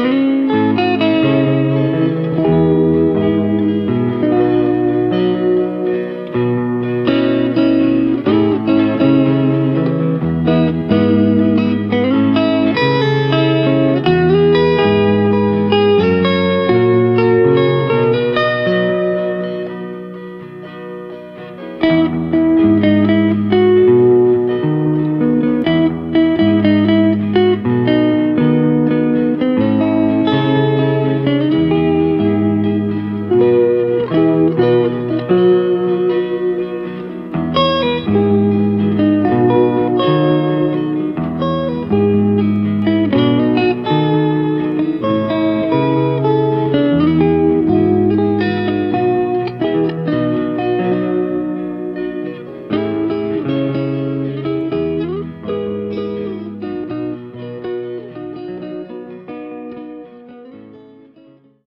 Mm-hmm.